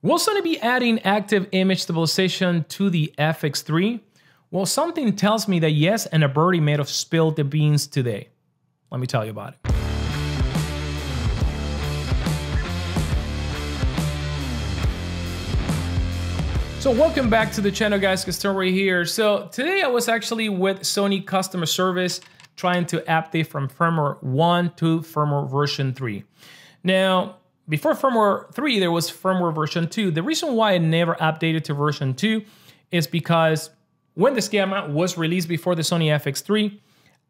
Will Sony be adding active image stabilization to the FX3? Well, something tells me that yes, and a birdie may have spilled the beans today. Let me tell you about it. So welcome back to the channel guys, Gaston here. So today I was actually with Sony customer service trying to update from firmware 1 to firmware version 3. Now, before firmware 3, there was firmware version 2. The reason why I never updated to version 2 is because when this camera was released before the Sony FX3,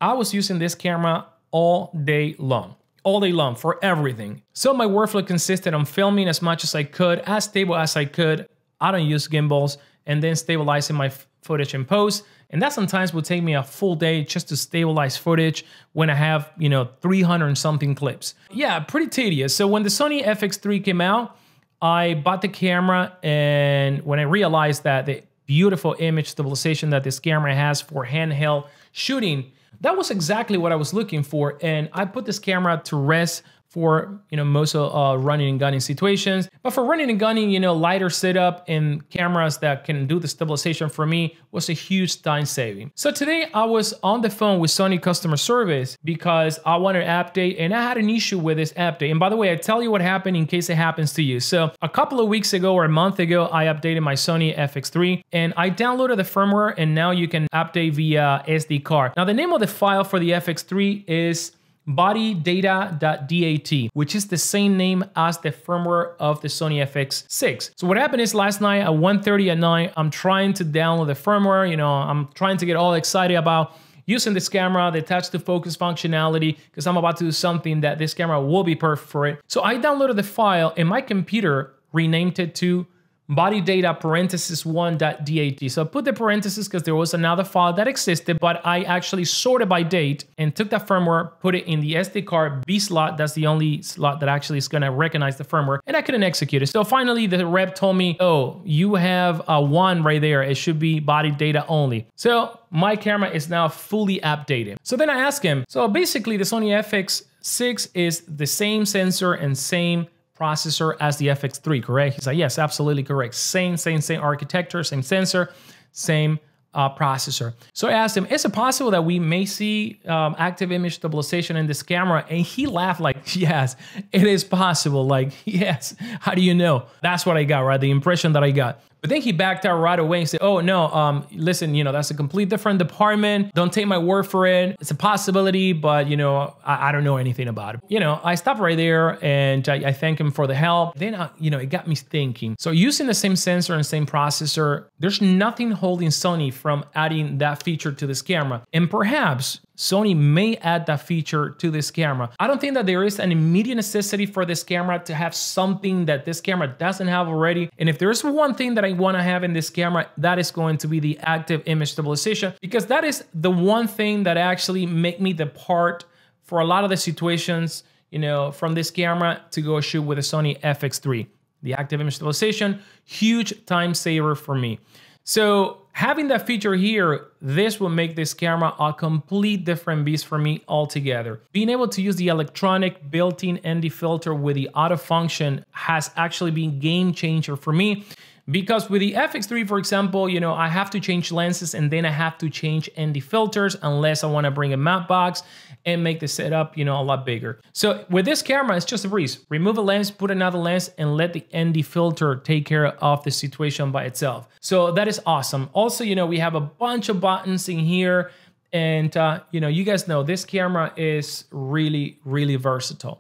I was using this camera all day long all day long for everything. So my workflow consisted on filming as much as I could, as stable as I could. I don't use gimbals, and then stabilizing my footage in post. And that sometimes will take me a full day just to stabilize footage when I have, you know, 300 something clips. Yeah, pretty tedious. So when the Sony FX3 came out, I bought the camera and when I realized that the beautiful image stabilization that this camera has for handheld shooting, that was exactly what I was looking for. And I put this camera to rest for you know most uh, running and gunning situations. But for running and gunning, you know, lighter setup and cameras that can do the stabilization for me was a huge time saving. So today I was on the phone with Sony customer service because I wanted an update and I had an issue with this update. And by the way, I tell you what happened in case it happens to you. So a couple of weeks ago or a month ago, I updated my Sony FX3 and I downloaded the firmware and now you can update via SD card. Now the name of the file for the FX3 is bodydata.dat, which is the same name as the firmware of the Sony FX6. So what happened is last night at 1.30 at night, I'm trying to download the firmware, you know, I'm trying to get all excited about using this camera, the touch to focus functionality, because I'm about to do something that this camera will be perfect for it. So I downloaded the file and my computer renamed it to body data parenthesis one.dat. So I put the parentheses because there was another file that existed, but I actually sorted by date and took that firmware, put it in the SD card B slot. That's the only slot that actually is going to recognize the firmware, and I couldn't execute it. So finally, the rep told me, oh, you have a one right there. It should be body data only. So my camera is now fully updated. So then I asked him, so basically the Sony FX6 is the same sensor and same processor as the FX3, correct? He's like, yes, absolutely correct. Same, same, same architecture, same sensor, same uh, processor. So I asked him, is it possible that we may see um, active image stabilization in this camera? And he laughed like, yes, it is possible. Like, yes, how do you know? That's what I got, right? The impression that I got. But then he backed out right away and said, "Oh no, um, listen, you know that's a complete different department. Don't take my word for it. It's a possibility, but you know I, I don't know anything about it." You know, I stopped right there and I, I thank him for the help. Then I, uh, you know it got me thinking. So using the same sensor and same processor, there's nothing holding Sony from adding that feature to this camera, and perhaps Sony may add that feature to this camera. I don't think that there is an immediate necessity for this camera to have something that this camera doesn't have already. And if there's one thing that I want to have in this camera, that is going to be the active image stabilization because that is the one thing that actually make me depart for a lot of the situations, you know, from this camera to go shoot with a Sony FX3. The active image stabilization, huge time saver for me. So having that feature here, this will make this camera a complete different beast for me altogether. Being able to use the electronic built-in ND filter with the auto function has actually been game changer for me because with the FX3, for example, you know, I have to change lenses and then I have to change ND filters unless I want to bring a matte box and make the setup, you know, a lot bigger. So with this camera, it's just a breeze. Remove a lens, put another lens, and let the ND filter take care of the situation by itself. So that is awesome. Also, you know, we have a bunch of buttons in here. And, uh, you know, you guys know this camera is really, really versatile.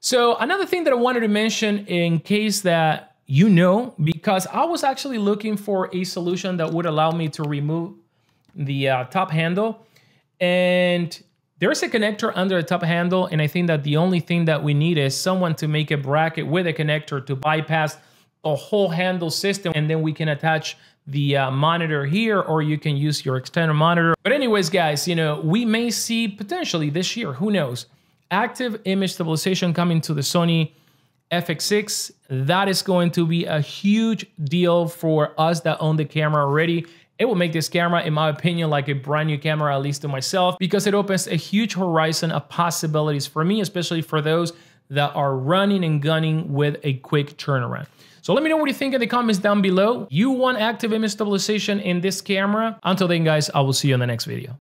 So another thing that I wanted to mention in case that you know, because I was actually looking for a solution that would allow me to remove the uh, top handle. And there's a connector under the top handle. And I think that the only thing that we need is someone to make a bracket with a connector to bypass a whole handle system. And then we can attach the uh, monitor here, or you can use your external monitor. But anyways, guys, you know, we may see potentially this year, who knows, active image stabilization coming to the Sony FX6. That is going to be a huge deal for us that own the camera already. It will make this camera, in my opinion, like a brand new camera, at least to myself, because it opens a huge horizon of possibilities for me, especially for those that are running and gunning with a quick turnaround. So let me know what you think in the comments down below. You want active image stabilization in this camera? Until then, guys, I will see you in the next video.